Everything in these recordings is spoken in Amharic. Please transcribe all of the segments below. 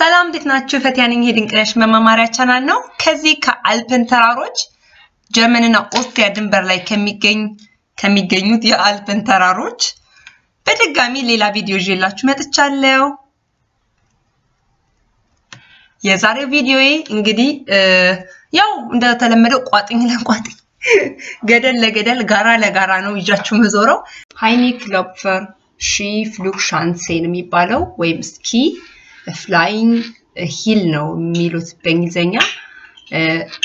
ሰላም እንዴት ናችሁ? ፈቲያ ነኝ። ይሄ ድንቅነሽ መማማሪያ ቻናል ነው። ከዚህ ከአልፕን ተራሮች ጀርመንና ኦስትሪያ ድንበር ላይ ከሚገኝ ከሚገኙት የአልፕን ተራሮች በድጋሚ ሌላ ቪዲዮ ይዤላችሁ መጥቻለሁ። የዛሬው ቪዲዮዬ እንግዲህ ያው እንደተለመደው ቋጥኝ ለቋጥኝ ገደል ለገደል ጋራ ለጋራ ነው ይዣችሁ መዞረው። Heini Klopfer Skiflugschanze ን የሚባለው ወይም ski flying hill ነው የሚሉት በእንግሊዝኛ።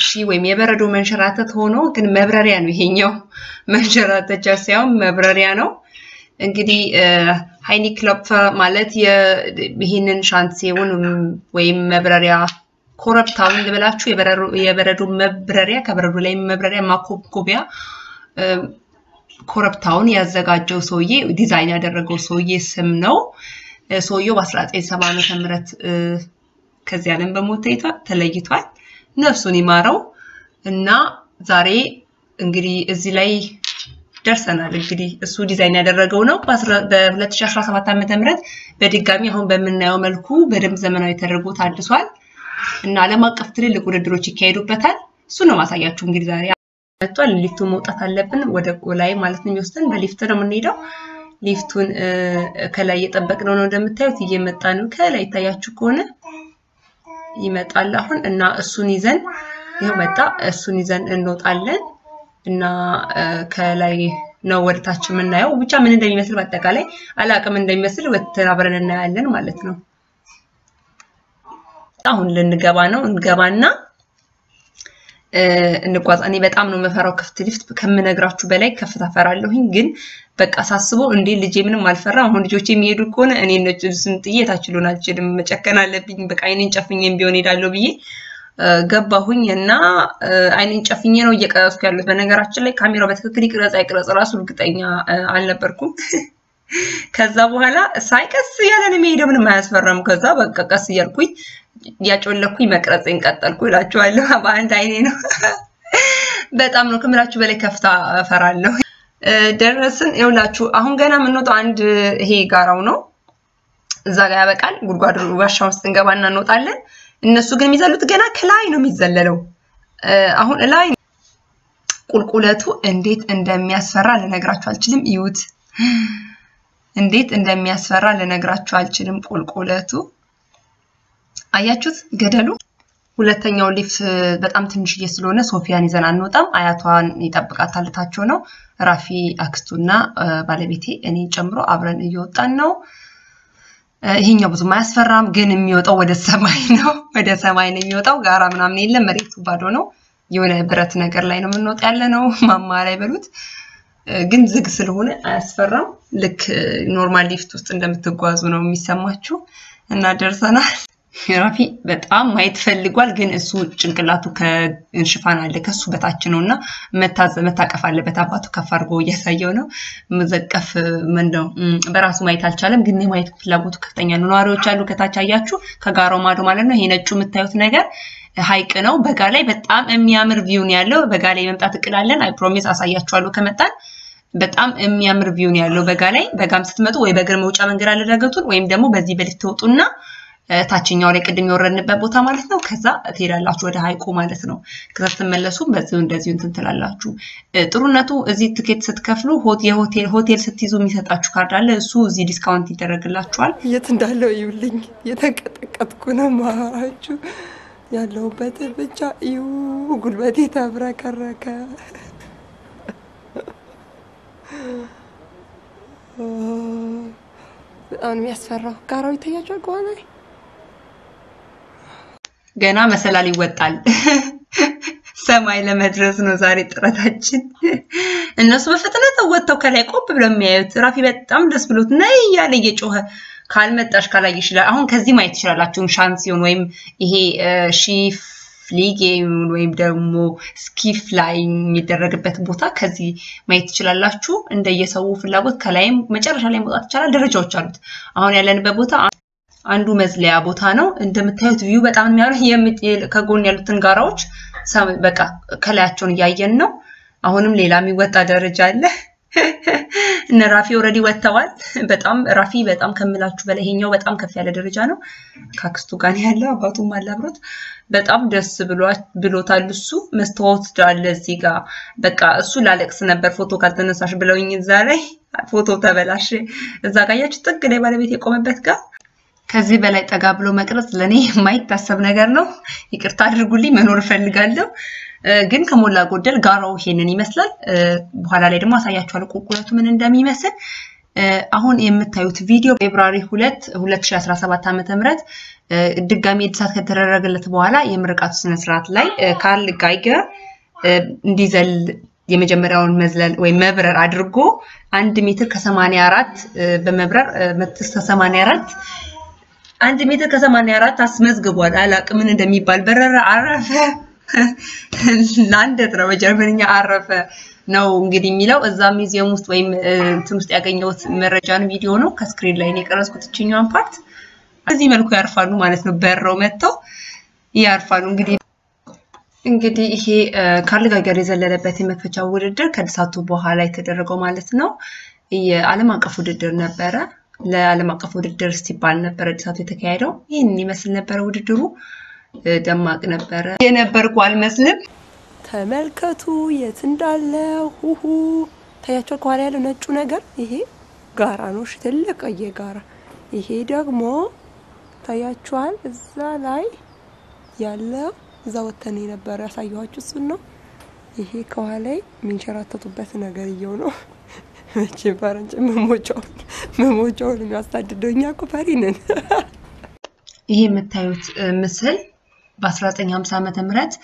Ski ወይም የበረዶ መንሸራተት ሆኖ ግን መብረሪያ ነው ይሄኛው። መንሸራተቻ ሳይሆን መብረሪያ ነው። እንግዲህ Heini Klopfer ማለት ይህንን Schanze ውን ወይም መብረሪያ ኮረብታውን ልበላችሁ የበረዶ መብረሪያ ከበረዶ ላይ መብረሪያ ማኮብኮቢያ ኮረብታውን ያዘጋጀው ሰውዬ ዲዛይን ያደረገው ሰውዬ ስም ነው። ሰውየው በ1970 ዓመተ ምህረት ከዚህ ዓለም በሞት ተለይቷል። ነፍሱን ይማረው እና ዛሬ እንግዲህ እዚህ ላይ ደርሰናል። እንግዲህ እሱ ዲዛይን ያደረገው ነው። በ2017 ዓመተ ምህረት በድጋሚ አሁን በምናየው መልኩ በደንብ ዘመናዊ ተደርጎ ታድሷል እና ዓለም አቀፍ ትልልቅ ውድድሮች ይካሄዱበታል። እሱ ነው ማሳያችሁ እንግዲህ ዛሬ መጥቷል። ሊፍቱ መውጣት አለብን ወደ ላይ ማለት ነው የሚወስደን። በሊፍት ነው የምንሄደው። ሊፍቱን ከላይ እየጠበቅነው ነው። እንደምታዩት እየመጣ ነው። ከላይ ይታያችሁ ከሆነ ይመጣል አሁን እና እሱን ይዘን ይኸው መጣ። እሱን ይዘን እንወጣለን እና ከላይ ነው ወደታች የምናየው። ብቻ ምን እንደሚመስል በአጠቃላይ አላቅም እንደሚመስል ወጥተን አብረን እናያለን ማለት ነው። አሁን ልንገባ ነው። እንገባና እንጓዝ። እኔ በጣም ነው የምፈራው ክፍት ሊፍት ከምነግራችሁ በላይ ከፍታ ፈራለሁኝ። ግን በቃ ሳስበው እንዴ ልጄ ምንም አልፈራም። አሁን ልጆቼ የሚሄዱ ከሆነ እኔ ነጭስን ጥዬ ታች ልሆን አልችልም። መጨከን አለብኝ። በቃ አይኔን ጨፍኜም ቢሆን ሄዳለሁ ብዬ ገባሁኝ እና አይኔን ጨፍኜ ነው እየቀረጽኩ ያሉት። በነገራችን ላይ ካሜራው በትክክል ይቅረጽ አይቅረጽ ራሱ እርግጠኛ አልነበርኩም። ከዛ በኋላ ሳይቀስ ነው የሚሄደው። ምንም አያስፈራም። ከዛ በቃ ቀስ እያልኩኝ እያጮለኩኝ መቅረጽን ቀጠልኩ እላችኋለሁ። በአንድ አይኔ ነው። በጣም ነው ከምላችሁ በላይ ከፍታ እፈራለሁ። ደረስን። ይኸውላችሁ አሁን ገና የምንወጣው አንድ ይሄ ጋራው ነው። እዛ ጋር ያበቃል። ጉድጓድ ዋሻ ውስጥ እንገባና እንወጣለን። እነሱ ግን የሚዘሉት ገና ከላይ ነው የሚዘለለው። አሁን ላይ ቁልቁለቱ እንዴት እንደሚያስፈራ ልነግራችሁ አልችልም። እዩት፣ እንዴት እንደሚያስፈራ ልነግራችሁ አልችልም። ቁልቁለቱ አያችሁት? ገደሉ። ሁለተኛው ሊፍት በጣም ትንሽዬ ስለሆነ ሶፊያን ይዘን አንወጣም። አያቷን ይጠብቃታል። ታቸው ነው ራፊ አክስቱና ባለቤቴ እኔ ጨምሮ አብረን እየወጣን ነው። ይሄኛው ብዙም አያስፈራም፣ ግን የሚወጣው ወደ ሰማይ ነው። ወደ ሰማይ ነው የሚወጣው። ጋራ ምናምን የለም፣ መሬቱ ባዶ ነው። የሆነ ብረት ነገር ላይ ነው የምንወጣ ያለ ነው። ማማ ላይ በሉት። ግን ዝግ ስለሆነ አያስፈራም። ልክ normal lift ውስጥ እንደምትጓዙ ነው የሚሰማችሁ እና ደርሰናል። ራፊ በጣም ማየት ፈልጓል፣ ግን እሱ ጭንቅላቱ ከሽፋን አለ ከሱ በታች ነው እና መታቀፍ አለበት። አባቱ ከፍ አድርጎ እያሳየው ነው። መዘቀፍ ምንድነው በራሱ ማየት አልቻለም፣ ግን የማየት ፍላጎቱ ከፍተኛ ነው። ነዋሪዎች አሉ ከታች አያችሁ፣ ከጋራው ማዶ ማለት ነው። ይሄ ነጩ የምታዩት ነገር ሀይቅ ነው። በጋ ላይ በጣም የሚያምር view ን ያለው በጋ ላይ መምጣት እቅዳለን። I promise አሳያችኋለሁ ከመጣን በጣም የሚያምር view ን ያለው በጋ ላይ በጋም ስትመጡ ወይ በእግር መውጫ መንገድ አለ ዳገቱን ወይም ደግሞ በዚህ በሊፍት ታችኛው ላይ ቅድም የወረድንበት ቦታ ማለት ነው። ከዛ ትሄዳላችሁ ወደ ሀይቁ ማለት ነው። ከዛ ስትመለሱ በዚሁ እንደዚሁ እንትን ትላላችሁ። ጥሩነቱ እዚህ ትኬት ስትከፍሉ ሆቴል ስትይዙ የሚሰጣችሁ ካርድ አለ። እሱ እዚህ discount ይደረግላችኋል። የት እንዳለው ይውልኝ። የተንቀጠቀጥኩ ነው ማራችሁ ያለሁበት ብቻ እዩ። ጉልበቴ ተብረከረከ። በጣም የሚያስፈራው ጋራው ይታያቸዋል ከኋላ ገና መሰላል ይወጣል። ሰማይ ለመድረስ ነው ዛሬ ጥረታችን። እነሱ በፍጥነት ወጥተው ከላይ ቆብ ብለው የሚያዩት ራፊ በጣም ደስ ብሎት ነይ እያለ እየጮኸ ካልመጣሽ ካላየሽ ይችላል። አሁን ከዚህ ማየት ትችላላችሁ። ሻን ሲሆን ወይም ይሄ ሺፍ ፍሊግ ወይም ደግሞ ስኪፍ ላይ የሚደረግበት ቦታ ከዚህ ማየት ትችላላችሁ። እንደየሰው ፍላጎት ከላይም መጨረሻ ላይ መውጣት ይቻላል። ደረጃዎች አሉት። አሁን ያለንበት ቦታ አንዱ መዝለያ ቦታ ነው። እንደምታዩት ቪው በጣም የሚያምር ከጎን ያሉትን ጋራዎች በቃ ከላያቸውን እያየን ነው። አሁንም ሌላ የሚወጣ ደረጃ አለ። እነ ራፊ already ወጥተዋል። በጣም ራፊ በጣም ከምላችሁ በላይ ይሄኛው በጣም ከፍ ያለ ደረጃ ነው። ከአክስቱ ጋር ያለው፣ አባቱም አለ በጣም ደስ ብሎታል። እሱ መስታወት ዳለ እዚህ ጋር በቃ እሱ ላለቅስ ነበር ፎቶ ካልተነሳሽ ብለውኝ እዛ ላይ ፎቶ ተበላሽ። እዛ ጋር ያችሁ ጥግ ላይ ባለቤት የቆመበት ጋር ከዚህ በላይ ጠጋ ብሎ መቅረጽ ለእኔ የማይታሰብ ነገር ነው። ይቅርታ አድርጉልኝ፣ መኖር እፈልጋለሁ። ግን ከሞላ ጎደል ጋራው ይሄንን ይመስላል። በኋላ ላይ ደግሞ አሳያችኋለሁ ቁልቁለቱ ምን እንደሚመስል። አሁን የምታዩት ቪዲዮ February 2 2017 ዓ.ም ድጋሚ እድሳት ከተደረገለት በኋላ የምርቃቱ ስነስርዓት ላይ Karl Geiger እንዲዘል የመጀመሪያውን መዝለል ወይም መብረር አድርጎ አንድ ሜትር ከሰማንያ አራት በመብረር እስከ ሰማንያ አራት አንድ ሜትር ከሰማንያ አራት አስመዝግቧል። አላቅም ምን እንደሚባል በረረ፣ አረፈ፣ landet ነው በጀርመንኛ አረፈ ነው እንግዲህ የሚለው እዛ ሚዚየም ውስጥ ወይም እንትን ውስጥ ያገኘሁት መረጃን ቪዲዮ ነው። ከ screen ላይ ነው የቀረጽኩት እችኛዋን part። በዚህ መልኩ ያርፋሉ ማለት ነው። በረው መጥተው ያርፋሉ። እንግዲህ እንግዲህ ይሄ Karl Geiger የዘለለበት የመክፈቻ ውድድር ከእድሳቱ በኋላ የተደረገው ማለት ነው። የዓለም አቀፍ ውድድር ነበረ። ለዓለም አቀፍ ውድድር ሲባል ነበረ እድሳቱ የተካሄደው። ይህን ይመስል ነበረ ውድድሩ። ደማቅ ነበረ። የነበርኩ አልመስልም። ተመልከቱ የት እንዳለ ሁሁ ታያቸዋል። ከኋላ ያለው ነጩ ነገር ይሄ ጋራ ነው። እሺ ትልቅዬ ጋራ። ይሄ ደግሞ ታያችኋል። እዛ ላይ ያለ እዛ ወተን የነበረ ያሳየኋችሁ እሱን ነው። ይሄ ከኋላ የሚንሸራተቱበት ነገርየው ነው። መቼ ፈረንጭ መሞጫውን መሞጫውን የሚያስታድደው እኛ እኮ ፈሪ ነን። ይሄ የምታዩት ምስል በ1950 ዓመተ ምህረት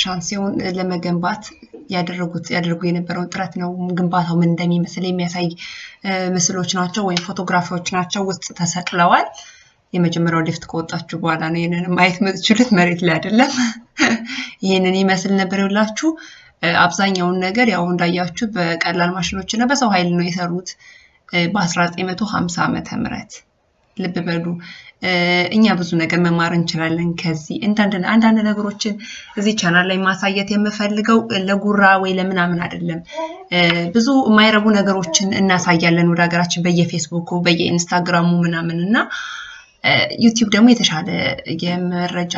ሻንሲውን ለመገንባት ያደረጉት ያደርጉ የነበረውን ጥረት ነው። ግንባታው ምን እንደሚመስል የሚያሳይ ምስሎች ናቸው ወይም ፎቶግራፊዎች ናቸው። ውስጥ ተሰቅለዋል። የመጀመሪያው ሊፍት ከወጣችሁ በኋላ ነው ይህንን ማየት የምትችሉት፣ መሬት ላይ አይደለም። ይህንን ይመስል ነበር ይላችሁ። አብዛኛውን ነገር ያው እንዳያችሁት በቀላል ማሽኖች እና በሰው ኃይል ነው የሰሩት በ1950 ዓመተ ምህረት ልብ በሉ። እኛ ብዙ ነገር መማር እንችላለን ከዚህ አንዳንድ ነገሮችን እዚህ ቻናል ላይ ማሳየት የምፈልገው ለጉራ ወይ ለምናምን አይደለም። ብዙ የማይረቡ ነገሮችን እናሳያለን ወደ ሀገራችን በየፌስቡኩ በየኢንስታግራሙ ምናምን እና YouTube ደግሞ የተሻለ የመረጃ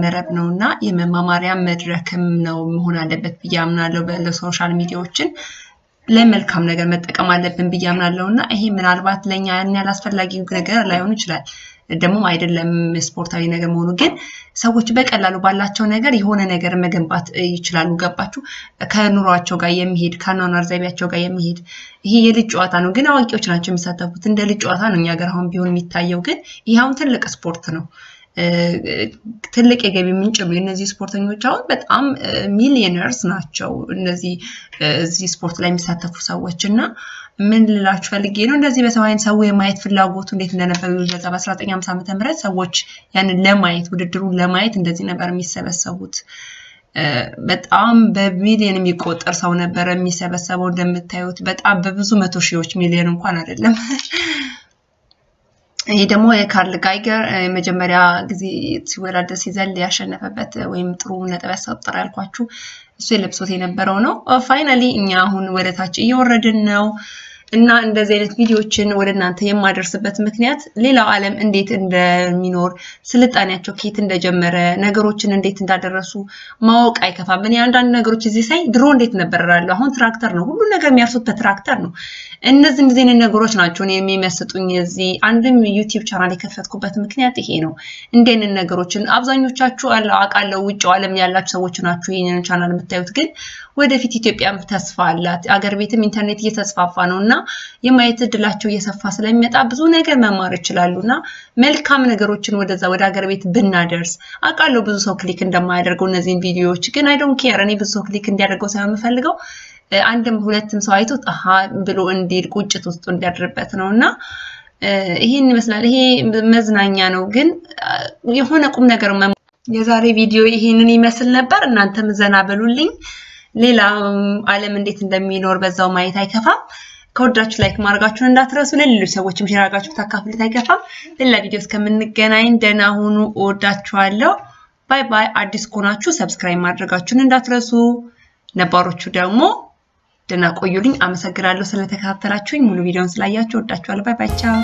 መረብ ነው እና የመማማሪያ መድረክም ነው መሆን አለበት ብዬ አምናለሁ። ለ social media ዎችን ለመልካም ነገር መጠቀም አለብን ብዬ አምናለሁ እና ይሄ ምናልባት ለእኛ ያን ያህል አስፈላጊ ነገር ላይሆን ይችላል ደግሞም አይደለም ስፖርታዊ ነገር መሆኑ ግን ሰዎች በቀላሉ ባላቸው ነገር የሆነ ነገር መገንባት ይችላሉ። ገባችሁ? ከኑሯቸው ጋር የሚሄድ ከአኗኗር ዘይቤያቸው ጋር የሚሄድ ይሄ የልጅ ጨዋታ ነው፣ ግን አዋቂዎች ናቸው የሚሳተፉት። እንደ ልጅ ጨዋታ ነው እኛ ሀገር አሁን ቢሆን የሚታየው፣ ግን ይህ አሁን ትልቅ ስፖርት ነው። ትልቅ የገቢ ምንጭ ነው። እነዚህ ስፖርተኞች አሁን በጣም ሚሊዮነርስ ናቸው። እነዚህ እዚህ ስፖርት ላይ የሚሳተፉ ሰዎች እና ምን ልላችሁ ፈልጌ ነው እንደዚህ አይን ሰው የማየት ፍላጎቱ እንዴት እንደነበር በዛ በ1950 ዓመተ ምህረት ሰዎች ያንን ለማየት ውድድሩን ለማየት እንደዚህ ነበር የሚሰበሰቡት። በጣም በሚሊዮን የሚቆጠር ሰው ነበረ የሚሰበሰበው። እንደምታዩት በጣም በብዙ መቶ ሺዎች ሚሊዮን እንኳን አይደለም። ይህ ደግሞ የካርል ጋይገር የመጀመሪያ ጊዜ ሲወዳደር ሲዘል ያሸነፈበት ወይም ጥሩ ነጥብ ያስቆጠረ ያልኳችሁ እሱ ለብሶት የነበረው ነው። finally እኛ አሁን ወደ ታች እየወረድን ነው እና እንደዚህ አይነት ቪዲዮዎችን ወደ እናንተ የማደርስበት ምክንያት ሌላው ዓለም እንዴት እንደሚኖር ስልጣኔያቸው ከየት እንደጀመረ ነገሮችን እንዴት እንዳደረሱ ማወቅ አይከፋም። እኔ አንዳንድ ነገሮች እዚህ ሳይ ድሮ እንዴት ነበር እላለሁ። አሁን ትራክተር ነው፣ ሁሉ ነገር የሚያርሱት በትራክተር ነው። እነዚህ እንደዚህ አይነት ነገሮች ናቸው እኔ የሚመስጡኝ። እዚህ አንድም YouTube channel የከፈትኩበት ምክንያት ይሄ ነው። እንዲህ አይነት ነገሮችን አብዛኞቻችሁ አውቃለሁ ውጭው ዓለም ያላችሁ ሰዎች ናችሁ ይህንን ቻናል የምታዩት፣ ግን ወደፊት ኢትዮጵያም ተስፋ አላት። አገር ቤትም ኢንተርኔት እየተስፋፋ ነው እና የማየት እድላቸው እየሰፋ ስለሚመጣ ብዙ ነገር መማር ይችላሉ እና መልካም ነገሮችን ወደዛ ወደ ሀገር ቤት ብናደርስ አውቃለሁ ብዙ ሰው click እንደማያደርገው እነዚህን ቪዲዮዎች ግን I don't care እኔ ብዙ ሰው click እንዲያደርገው ሳይሆን የምፈልገው አንድም ሁለትም ሰው አይቶት አሀ ብሎ እንዲል ቁጭት ውስጡ እንዲያድርበት ነው እና ይህን ይመስላል። ይሄ መዝናኛ ነው፣ ግን የሆነ ቁም ነገር የዛሬ ቪዲዮ ይሄንን ይመስል ነበር። እናንተም ዘና በሉልኝ። ሌላ ዓለም እንዴት እንደሚኖር በዛው ማየት አይከፋም። ከወዳችሁ like ማድረጋችሁን እንዳትረሱ። ለሌሎች ሰዎችም share አድርጋችሁ ታካፍሉት አይከፋም። ሌላ ቪዲዮ እስከምንገናኝ ደህና ሁኑ። እወዳችኋለሁ። bye bye። አዲስ ከሆናችሁ subscribe ማድረጋችሁን እንዳትረሱ። ነባሮቹ ደግሞ ደህና ቆዩልኝ። አመሰግናለሁ ስለተከታተላችሁኝ። ሙሉ ቪዲዮን ስላያችሁ እወዳችኋለሁ። bye bye ቻው።